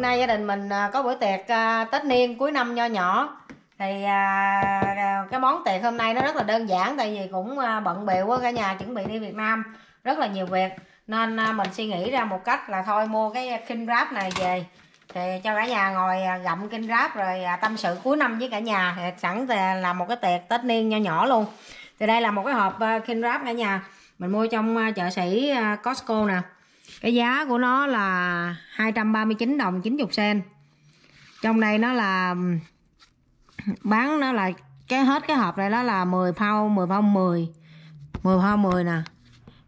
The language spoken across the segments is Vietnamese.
nay gia đình mình à, có bữa tiệc à, tết niên cuối năm nho nhỏ. Thì à, à, cái món tiệc hôm nay nó rất là đơn giản tại vì cũng bận bịu quá cả nhà chuẩn bị đi Việt Nam rất là nhiều việc. Nên mình suy nghĩ ra một cách là thôi mua cái kinh ráp này về. Thì cho cả nhà ngồi gặm kinh ráp rồi tâm sự cuối năm với cả nhà. Thì sẵn thì là một cái tiệc tết niên nho nhỏ luôn. Thì đây là một cái hộp kinh ráp cả nhà. Mình mua trong chợ sĩ Costco nè cái giá của nó là 239 đồng 90 sen trong đây nó là bán nó là cái hết cái hộp này nó là 10 pound 10 pound 10 10 pound 10 nè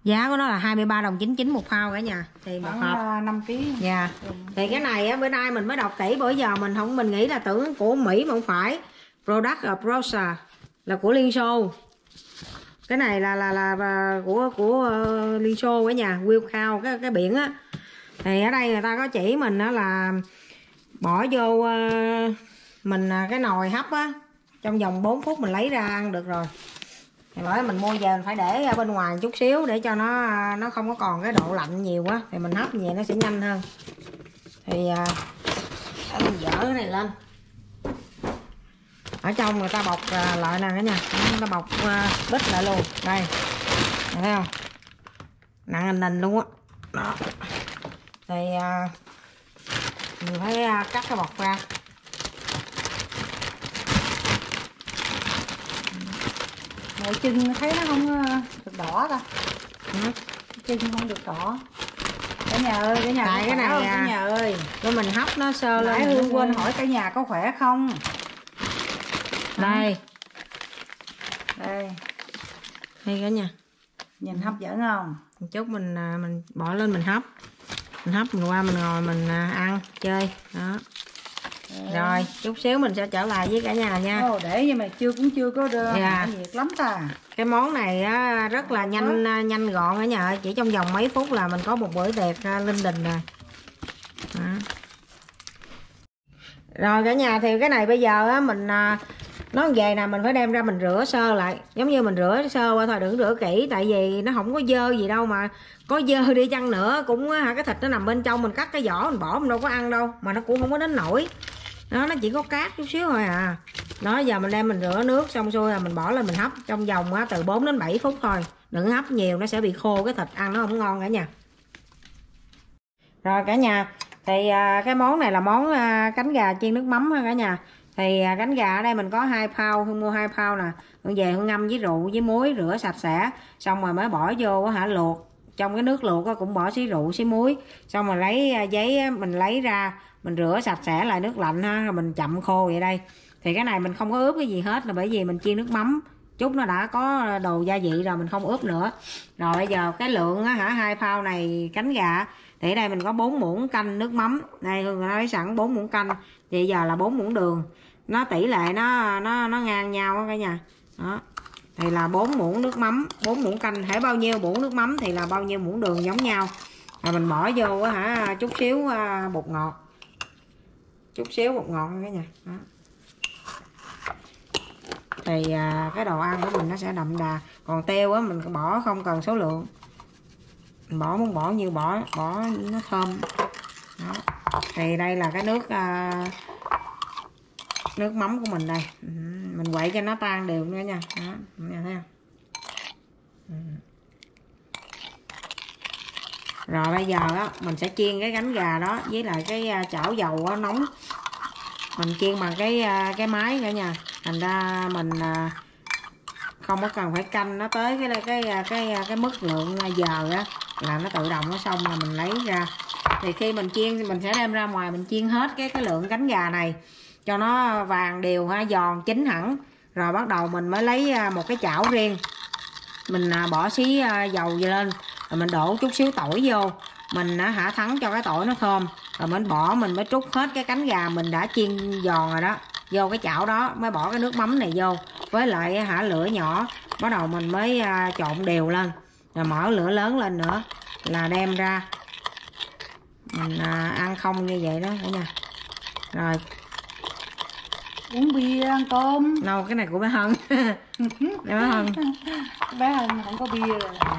giá của nó là 23 đồng 99 một pound cả nhà thì một hộp khoảng 5 kg Dạ. Thì cái này á bữa nay mình mới đọc kỹ bữa giờ mình không mình nghĩ là tưởng của Mỹ mà không phải. Product of Rosa là của Liên Xô. Cái này là là là, là của của uh, Liên Xô cả nhà, Will khao cái cái biển á. Thì ở đây người ta có chỉ mình đó là bỏ vô uh, mình ờ, cái nồi hấp á trong vòng 4 phút mình lấy ra ăn được rồi. Thì bởi mình mua về mình phải để ở bên ngoài chút xíu để cho nó ờ, nó không có còn cái độ lạnh nhiều quá thì mình hấp về nó sẽ nhanh hơn. Thì à, mình dỡ cái này lên. Ở trong người ta bọc à, lại nè cả nhà, người ta bọc à, bít lại luôn. Đây. Thấy không? Nặng hình nình luôn á. Đó. Thì à, mình phải cắt cái bọc ra. Nội chân thấy nó không được đỏ ta Ừ. chân không được đỏ cả nhà ơi cả nhà Tại cái này cả nhà ơi Rồi mình hấp nó sơ lên. hương quên hỏi cả nhà có khỏe không Đây, đây. Đây cả nhà. nhìn hấp dẫn không? Một chút mình à, mình bỏ lên mình hấp. Mình hấp mình qua mình ngồi mình à, ăn chơi. Đó. Rồi chút xíu mình sẽ trở lại với cả nhà nha. Ồ, để nhưng mà chưa cũng chưa có đưa Dạ. nhiệt lắm ta. Cái món này á, rất là nhanh à, nhanh gọn cả nhà chỉ trong vòng mấy phút là mình có một bữa tiệc à, linh đình rồi. Đó. rồi cả nhà thì cái này bây giờ á, mình à, nó về nè mình phải đem ra mình rửa sơ lại. Giống như mình rửa sơ qua thôi đừng rửa kỹ tại vì nó không có dơ gì đâu mà. Có dơ đi chăng nữa cũng à, hả cái thịt nó nằm bên trong mình cắt cái vỏ mình bỏ mình đâu có ăn đâu mà nó cũng không có đến nổi đó nó chỉ có cát chút xíu thôi à. Đó giờ mình đem mình rửa nước xong xuôi là mình bỏ lên mình hấp trong vòng á, từ 4 đến 7 phút thôi. Đừng hấp nhiều nó sẽ bị khô cái thịt ăn nó không ngon cả nhà. Rồi cả nhà thì à, cái món này là món à, cánh gà chiên nước mắm ha cả nhà thì à, cánh gà ở đây mình có hai pound hương mua hai pound nè. Hương về hương ngâm với rượu với muối rửa sạch sẽ xong rồi mới bỏ vô hả luộc. Trong cái nước luộc cũng bỏ xí rượu xí muối. Xong rồi lấy à, giấy mình lấy ra mình rửa sạch sẽ lại nước lạnh ha rồi mình chậm khô vậy đây. Thì cái này mình không có ướp cái gì hết là bởi vì mình chiên nước mắm. Chút nó đã có đồ gia vị rồi mình không ướp nữa. Rồi bây giờ cái lượng á hả hai phao này cánh gà. Thì ở đây mình có 4 muỗng canh nước mắm. Đây hương đã lấy sẵn 4 muỗng canh thì giờ là bốn muỗng đường. Nó tỷ lệ nó nó nó ngang nhau cả nhà. Đó. Thì là bốn muỗng nước mắm bốn muỗng canh. Thể bao nhiêu muỗng nước mắm thì là bao nhiêu muỗng đường giống nhau. Rồi mình bỏ vô á hả chút xíu à, bột ngọt. Chút xíu bột ngọt cả nhà. Đó. Thì à, cái đồ ăn của mình nó sẽ đậm đà. Còn tiêu á mình bỏ không cần số lượng. Mình bỏ muốn bỏ nhiều bỏ bỏ nó thơm. Đó. thì đây là cái nước à, nước mắm của mình đây. Ừ, mình quậy cho nó tan đều nữa nha. Đó nha thấy không? Ừ. Rồi bây giờ á mình sẽ chiên cái cánh gà đó với lại cái à, chảo dầu á, nóng. Mình chiên bằng cái à, cái máy cả nha. thành ra mình à, không có cần phải canh nó tới cái cái cái cái, cái mức lượng giờ á là nó tự động nó xong là mình lấy ra. Thì khi mình chiên thì mình sẽ đem ra ngoài mình chiên hết cái cái lượng cánh gà này cho nó vàng đều ha, giòn chín hẳn. Rồi bắt đầu mình mới lấy à, một cái chảo riêng. Mình à, bỏ xí à, dầu lên. Rồi mình đổ chút xíu tỏi vô. Mình hả, thắng cho cái tỏi nó thơm. Rồi mình bỏ, mình mới trút hết cái cánh gà mình đã chiên giòn rồi đó. Vô cái chảo đó, mới bỏ cái nước mắm này vô. Với lại hả, lửa nhỏ. Bắt đầu mình mới trộn đều lên. Rồi mở lửa lớn lên nữa là đem ra. Mình ăn không như vậy đó cả nhà. Rồi uống bia ăn cơm. Đâu cái này của bé hân. Bé hân. Bé Hân không có bia rồi. À.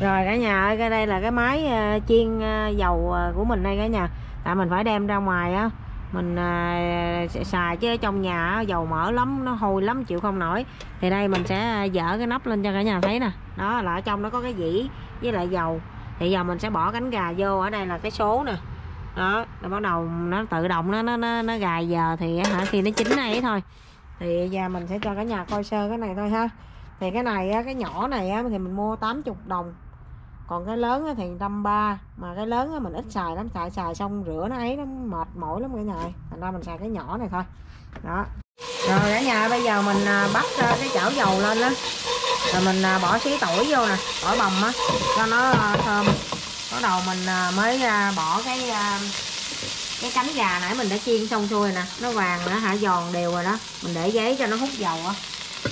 rồi cả nhà ơi cái đây là cái máy à, chiên à, dầu à, của mình đây cả nhà. Tại mình phải đem ra ngoài á. Mình à, sẽ xài chứ ở trong nhà dầu mỡ lắm nó hôi lắm chịu không nổi. Thì đây mình sẽ dỡ cái nắp lên cho cả nhà thấy nè. Đó là ở trong nó có cái dĩ với lại dầu. Thì giờ mình sẽ bỏ cánh gà vô ở đây là cái số nè đó nó bắt đầu nó tự động nó nó nó, nó gài giờ thì hả khi nó chín này thôi. Thì giờ mình sẽ cho cả nhà coi sơ cái này thôi ha. Thì cái này cái nhỏ này thì mình mua 80 đồng. Còn cái lớn thì trăm ba. Mà cái lớn mình ít xài lắm xài xài xong rửa nó ấy nó mệt mỏi lắm cả nhà thành ra mình xài cái nhỏ này thôi. Đó. Rồi cả nhà bây giờ mình à, bắt à, cái chảo dầu lên đó. Rồi mình à, bỏ xí tỏi vô nè tỏi bầm á cho nó thơm bắt đầu mình à, mới à, bỏ cái à, cái cánh gà nãy mình đã chiên xong xuôi nè. Nó vàng nữa hả? Giòn đều rồi đó. Mình để giấy cho nó hút dầu á.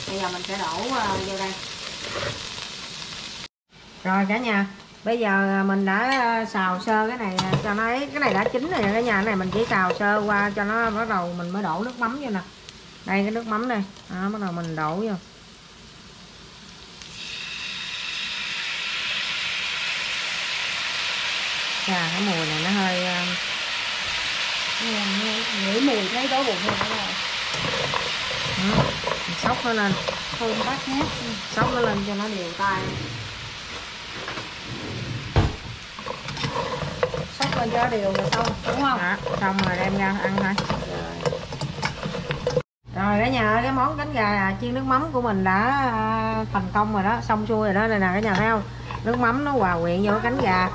Bây giờ mình sẽ đổ vô đây. Rồi cả nhà bây giờ mình đã xào sơ cái này cho nó ấy. Cái này đã chín rồi cả nhà. Cái này mình chỉ xào sơ qua cho nó bắt đầu mình mới đổ nước mắm vô nè. Đây cái nước mắm đây. Đó, bắt đầu mình đổ vô. Chà, cái mùi này nó hơi à, ngửi mùi thấy đói bụng rồi đó ừ, xóc nó lên. Thơm bát ngát xóc nó lên cho nó đều tay. Sóc lên cho đều rồi xong đúng không? Đó, xong rồi đem ra ăn thôi rồi. Cả nhà cái món cánh gà chiên nước mắm của mình đã à, thành công rồi đó xong xuôi rồi đó. Đây nè cả nhà thấy không? Nước mắm nó hòa quyện vô cánh gà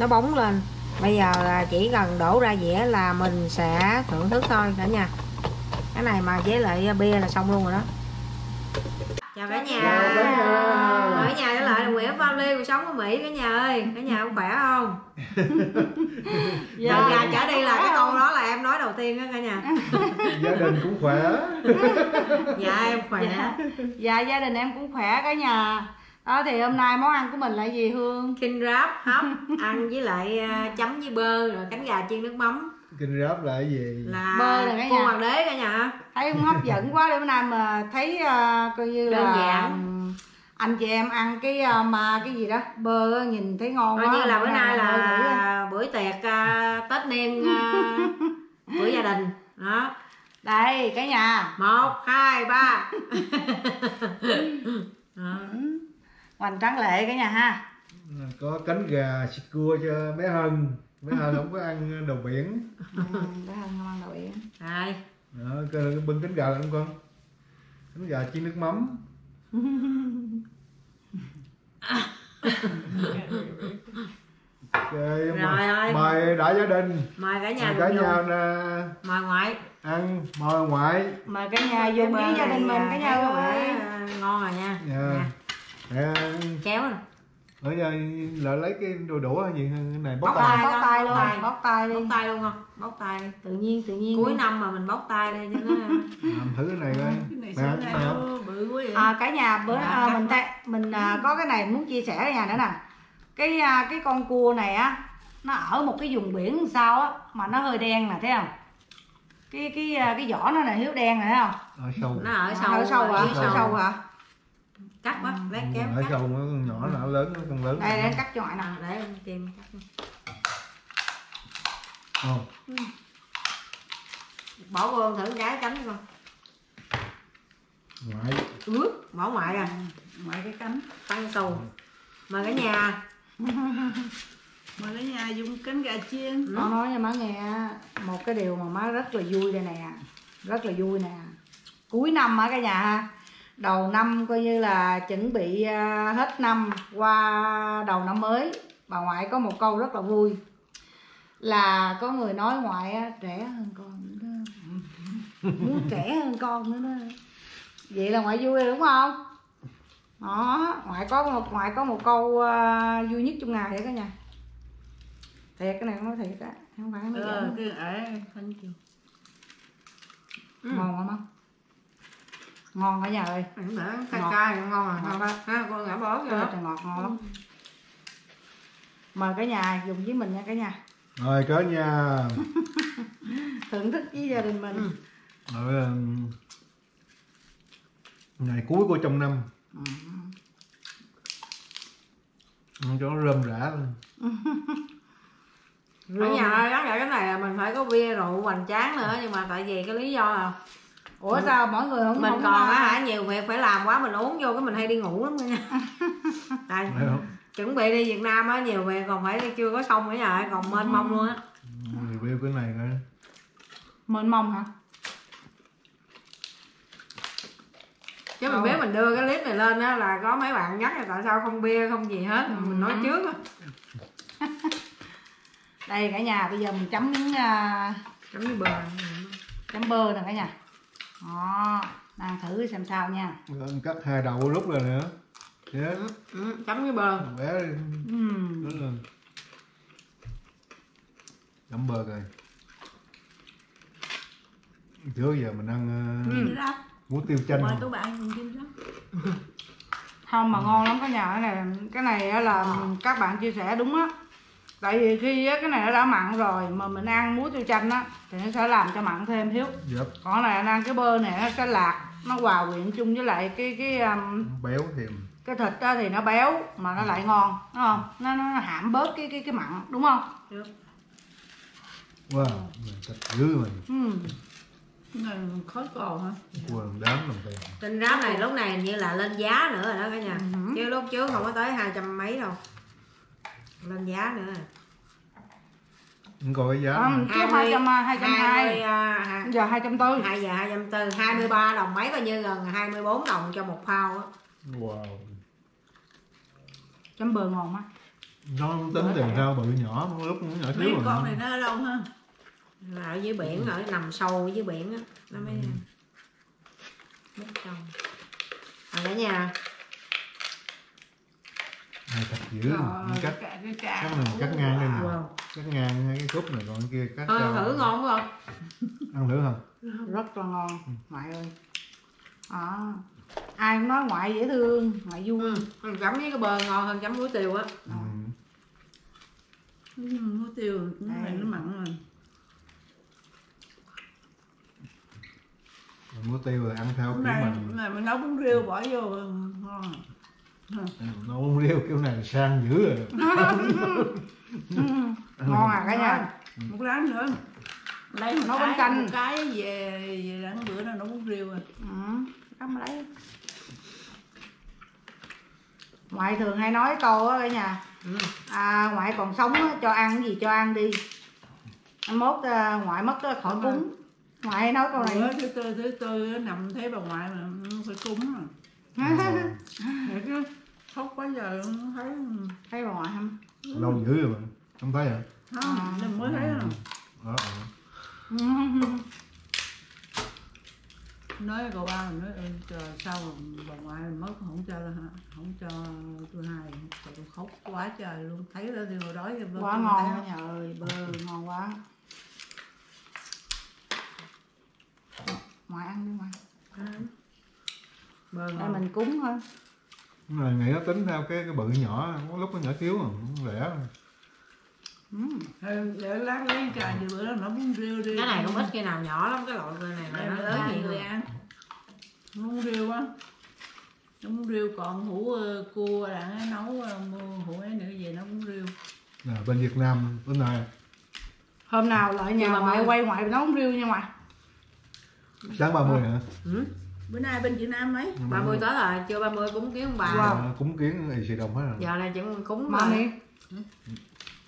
nó bóng lên. Bây giờ là chỉ cần đổ ra dĩa là mình sẽ thưởng thức thôi cả nhà. Cái này mà với lại bia là xong luôn rồi đó. Chào cả nhà. Nhà. ở nhà trở lại là Nguyễn Family cuộc sống của Mỹ cả nhà ơi. Cả nhà không khỏe không? Dạ. Gà trở đi là cái câu đó là em nói đầu tiên đó cả nhà. Gia đình cũng khỏe. Dạ em khỏe. Dạ. dạ gia đình em cũng khỏe cả nhà đó thì hôm nay món ăn của mình là gì hương? Kinh ráp hấp ăn với lại à, chấm với bơ rồi cánh gà chiên nước mắm. Kinh ráp là cái gì? Là Bơ là cô nhà. hoàng đế cả nhà. Thấy cũng hấp dẫn quá để bữa nay mà thấy à, coi như Đơn là giản. anh chị em ăn cái à, mà cái gì đó bơ nhìn thấy ngon coi quá như là bữa nay là bữa tiệc à, tết niên à, bữa gia đình. Đó. Đây cả nhà. Một hai ba. hoành tráng lệ cả nhà ha. Có cánh gà xịt cua cho bé hân. Bé hân không có ăn đồ biển. Ừ, để hơn không ăn đậu yến đây đó, cái bưng cánh gà lên con. Cánh gà chiên nước mắm. Okay, Rồi mời, ơi. mời đại gia đình. Mời cả nhà mời cả nhà nè, mời ngoại. ăn mời ngoại. Mời cả nhà dùng với Bơ gia đình mình à, cả nhà ơi. à, ngon rồi nha. Dạ. Nè, Nè, kéo nè ở giờ lại lấy cái đồ đũa hay gì cái này bóc Bóc tay? bóc tay luôn. Bóc tay. bóc tay đi. Bóc tay luôn không? Bóc tay tự nhiên tự nhiên. Cuối năm mà mình bóc tay đây cho nó. Làm thử cái này coi. Nè nè. bự quá vậy. À, cả nhà bữa Dạ, à, mình thấy mình à, có cái này muốn chia sẻ cả nhà nữa nè. Cái à, cái con cua này á nó ở một cái vùng biển sao á mà nó hơi đen nè thấy không? Cái cái à, cái vỏ nó này hiếu đen này thấy không? Ở sâu. Nó ở sâu ở sâu. Hả ở sâu hả cắt bắt lấy kéo ở cắt. nó con nhỏ nó lớn nó con lớn. Đây để cắt cho ngoại nè để em tìm cắt Ồ, bỏ vô thử cái cánh coi. Ngoại. Ướt bỏ ngoại à ngoại cái cánh. Tăng tù. Mời cả nhà. Mà ở nhà dùng cánh gà chiên. Nó nói cho má nghe. Một cái điều mà má rất là vui đây nè. Rất là vui nè. Cuối năm á cả nhà ha đầu năm coi như là chuẩn bị à, hết năm qua đầu năm mới. Bà ngoại có một câu rất là vui là có người nói ngoại á, trẻ hơn con nữa đó. Muốn trẻ hơn con nữa đó. Vậy là ngoại vui rồi đúng không? Đó ngoại có một ngoại có một câu à, vui nhất trong ngày đấy cả nhà thiệt cái này không nói thiệt á không phải nói ờ cái ở thanh ngon không không ngon cả nhà ơi. Để cay Ngọt. cay ngon không á. ha cô ngã bó rồi trời ngọt ngon lắm. Mời cả nhà dùng với mình nha cả nhà. Rồi cả nhà. Thưởng thức với gia đình mình. Ừ. rồi um, ngày cuối của trong năm. Ừ. cho nó rơm rã lên. Ở nhà ơi vậy cái này là mình phải có bia rượu hoành tráng nữa nhưng mà tại vì cái lý do là ủa sao mỗi người không mình không còn á hả? nhiều việc phải làm quá mình uống vô cái mình hay đi ngủ lắm nha. Không? chuẩn bị đi Việt Nam á nhiều việc còn phải chưa có xong ở nhà còn mênh mông luôn á. Review cái này coi. Mênh mông hả? Chứ mình biết mình đưa cái clip này lên á là có mấy bạn nhắc là tại sao không bia không gì hết mình nói trước á. Đây cả nhà bây giờ mình chấm miếng à, chấm với bờ chấm bơ nè cả nhà đó đang thử xem sao nha. Rồi cắt hai đầu lúc rồi nữa. Yeah. ừ, chấm với bờ bé đi. Lớn lên chấm bơ coi. Trước giờ mình ăn uh, đó muối tiêu chanh. Mời các bạn không mà ngon lắm cả nhà. Cái này cái này á là các bạn chia sẻ đúng á tại vì khi á, cái này nó đã mặn rồi mà mình ăn muối tiêu chanh á thì nó sẽ làm cho mặn thêm thiếu yep. còn này anh ăn cái bơ này nó cái lạc nó hòa quyện chung với lại cái cái um, béo thèm cái thịt đó thì nó béo mà nó lại ngon đúng không? Nó nó hãm bớt cái cái cái mặn đúng không? Wow thịt dữ mà ừ. cái này khói cò hả? Quần đám làm thèm Trên ráp này lúc này hình như là lên giá nữa rồi đó cả nhà. Ừ. Chứ lúc trước không có tới hai trăm mấy đâu Lên giá nữa. Không coi cái giá. Nữa. trước hai trăm hai trăm hai. à, giờ hai trăm tư. 2 giờ 240 23 đồng mấy coi như gần 24 đồng cho một phao á. Wow. Chấm bơ ngon quá nó không tính tiền sao bự nhỏ lúc nó nhỏ mấy xíu con mà này nó ở đâu ha? Là ở dưới biển ở nằm sâu ở dưới biển á. Nó mới mất trong à cả nhà hai thịt dữ Rồi, cắt cắt mình cắt ngang đây nè. Wow. cắt ngang hai cái khúc này còn cái kia cắt Thôi, cho thử ngon không? Ăn thử không? Rất là ngon ngoại ơi. Đó ai cũng nói ngoại dễ thương ngoại vui. Ừ. chấm với cái bơ ngon hơn chấm muối tiêu á. Ừ. Ừ, muối tiêu này nó mặn rồi. Muối tiêu rồi ăn theo này, mình. này mình nấu bún riêu bỏ vô ngon nó không riêu kiểu này sang dữ rồi. Ngon à cả nhà. Một lát nữa. Lấy một Nấu bánh canh. một cái về về ăn bữa nào nấu bún riêu rồi. Ừ. Cắm lấy. Ngoại thường hay nói câu á cả nhà. Ừ. à, ngoại còn sống á, cho ăn cái gì cho ăn đi. Mốt à, ngoại mất á, khỏi cúng. Ngoại hay nói câu bữa này thứ tư thứ tư nằm thấy bà ngoại mà phải cúng à chứ khóc quá giờ không thấy thấy bà ngoại không lâu dữ rồi mà không thấy hả? Không nên mới thấy à. đó ờ. nói cậu ba mình nói "Ê, trời sao mà bà ngoại mình mất không cho không cho tôi hai tôi khóc quá trời luôn. Thấy đó thì hồi đó thì tôi quá ngon nhà ơi bơ ngon quá. Ngoại ăn đi ngoại bơ đây ngon. mình cúng thôi Này nghĩ nó tính theo cái cái bự nhỏ có lúc nó nhỏ xíu mà nó rẻ. Ừ. Để lát lấy trà gì bữa đó nó bún riêu đi. Cái này cũng ít khi nào nhỏ lắm cái loại bơ này Em nó lớn nhiều người người ăn. Bún riêu á bún riêu còn hủ ờ, cua là nó nấu ờ, hủ ấy nữa về nấu bún riêu. À, bên Việt Nam bữa nay. Hôm nào lại nhà ngoại mươi. quay ngoại nấu riêu nha ngoại. Sáng 30 hả? Ừ. bữa nay bên Việt Nam mấy 30 tới rồi chưa 30 cúng kiến ông bà. Wow. À, cúng kiến thì xì đồng hết rồi. Giờ này chẳng cúng mà mà mi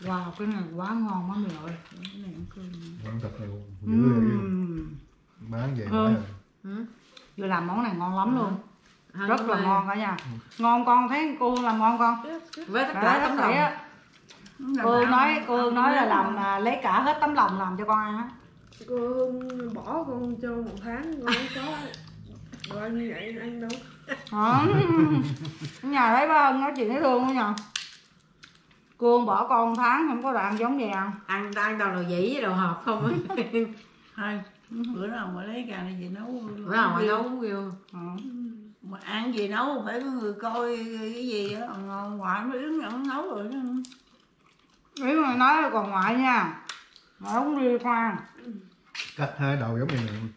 wow cái này quá ngon má mi ơi. Cái này ăn cơm ăn thịt này dữ Uhm. bán về Ừ. ừ. vừa làm món này ngon lắm luôn. Hơn rất là ngon cả nhà. Ngon con thấy cô làm ngon con. Với tất cả tấm là lòng. cô nói cô nói là làm à, lấy cả hết tấm lòng làm cho con ăn á. Cô bỏ con cho một tháng con có bao nhiêu vậy ăn đâu Hả? nhà thấy ba nói chuyện thấy thương quá nhờ? Cô Hương bỏ con tháng không có đồ ăn giống vậy ăn ăn ăn toàn đồ dĩ với đồ hộp không á. Hai, bữa nào mà lấy gà này về nấu bữa nào mà nấu cũng kêu ừ. mà ăn gì nấu phải có người coi cái gì đó ngon ngoại mới đứng nhận nấu rồi đó. ý mà nói là còn ngoại nha. Ngoại không đi khoan cắt hai đầu giống như này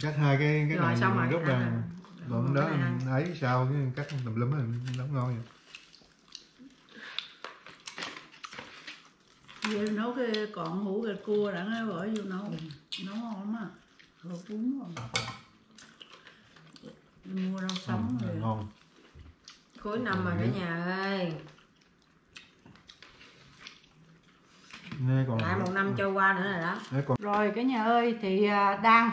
cắt hai cái cái Rồi, này xong rồi, rút ra rồi. còn đó ấy sao cái cắt tùm lum nó ngon vậy. Vậy nấu cái còn hũ gạch cua đã nghe bỏ vô nấu. Nấu ngon lắm à rồi cuốn rồi mua rau sống Ừ, rồi. ngon. Cuối năm mà cả nhà ơi. Nghe còn lại một năm trôi qua nữa rồi đó. Còn rồi cả nhà ơi thì à, đang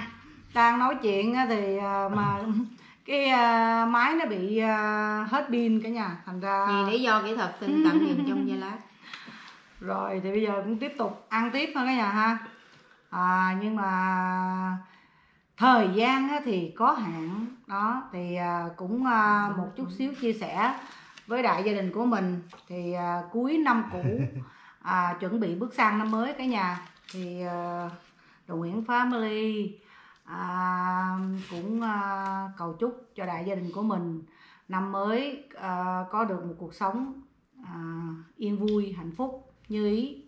đang nói chuyện thì à, mà cái à, máy nó bị à, hết pin cả nhà thành ra vì lý do kỹ thuật tin tặng dùm trong giây lát. Rồi thì bây giờ cũng tiếp tục ăn tiếp thôi cả nhà ha. À, nhưng mà thời gian á thì có hạn. Đó thì à, cũng à, một chút xíu chia sẻ với đại gia đình của mình. Thì à, cuối năm cũ à, chuẩn bị bước sang năm mới cả nhà. Thì à, Đồng Nguyễn Family à, cũng à, cầu chúc cho đại gia đình của mình năm mới à, có được một cuộc sống à, yên vui hạnh phúc như ý.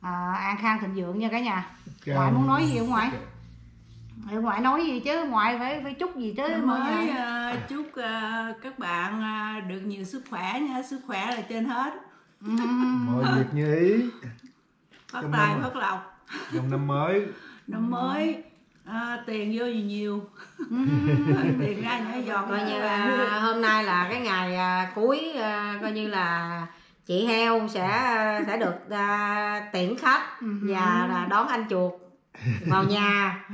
À, an khang thịnh vượng nha cả nhà. Ngoại muốn nói gì không ngoại? Ờ, ngoại nói gì chứ ngoại phải phải chúc gì chứ Năm mọi mới người. à, chúc à, các bạn à, được nhiều sức khỏe nha. Sức khỏe là trên hết. Mọi việc như ý. Phát tài phát lộc. Trong năm mới. Năm mới à, tiền vô nhiều nhiều. Tiền ra nhỏ giọt coi như à, hôm nay là cái ngày à, cuối à, coi như là chị heo sẽ sẽ được à, tiễn khách và là đón anh chuột vào nhà.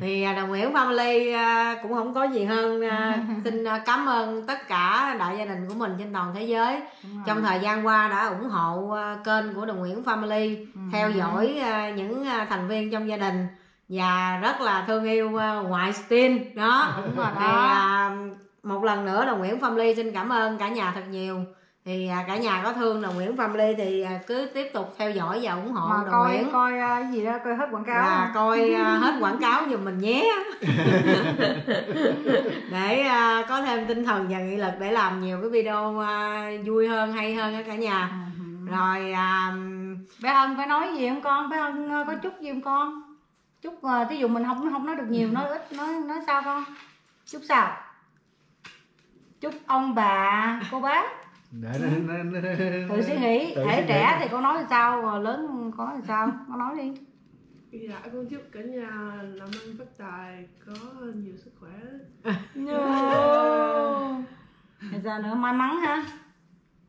Thì à, đồng Nguyễn Family à, cũng không có gì hơn à, xin à, cảm ơn tất cả đại gia đình của mình trên toàn thế giới. Trong thời gian qua đã ủng hộ à, kênh của đồng Nguyễn Family theo dõi à, những à, thành viên trong gia đình và rất là thương yêu à, ngoại Stin đó. Đúng rồi thì đó. à, một lần nữa đồng Nguyễn Family xin cảm ơn cả nhà thật nhiều. Thì à, cả nhà có thương đồng Nguyễn Family thì à, cứ tiếp tục theo dõi và ủng hộ mà đồng coi Nguyễn. coi cái gì đó coi hết quảng cáo. Và coi à, hết quảng cáo giùm mình nhé. Để à, có thêm tinh thần và nghị lực để làm nhiều cái video à, vui hơn hay hơn á cả nhà. Rồi à, bé Hân phải nói gì không con? Bé Hân có chúc gì không con chúc à, thí dụ mình không không nói được nhiều nói ít nói nói sao con? Chúc sao? Chúc ông bà cô bác. Để nó, nó, nó, tự suy nghĩ. Tự thể trẻ thì con nói sao rồi lớn con nói làm sao? Con nói đi. Dạ con chúc cả nhà làm ăn phát tài có nhiều sức khỏe. Rồi sao nữa may mắn ha.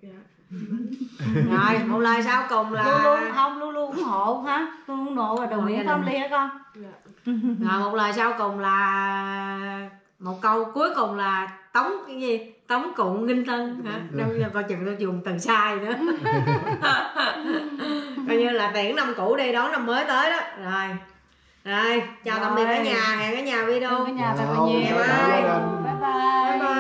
Dạ rồi một lời sau cùng là luôn luôn không luôn luôn ủng hộ ha luôn ủng hộ và đồng gia đình. family hả con? Dạ. Rồi một lời sau cùng là một câu cuối cùng là tống cái gì? Tống cụ nghinh tân hả? Đâu giờ coi chừng tôi dùng từ sai nữa. Coi như là tiễn năm cũ đi đón năm mới tới đó. Rồi. Rồi chào tạm biệt cả Rồi. nhà hẹn cả nhà video. Cả nhà là Rồi, nhiều. Bye. Bye. bye bye. Bye bye